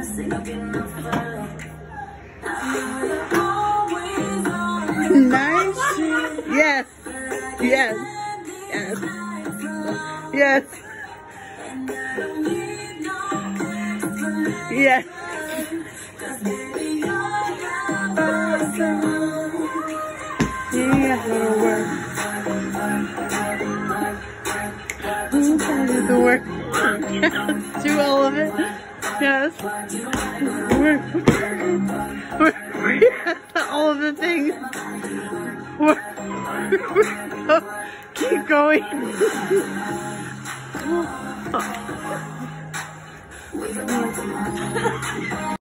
Nice. Yes. Yes. Yes. Yes. Yes. Do all of it. Yes. Work. Yes. All of the things. Work. Keep going.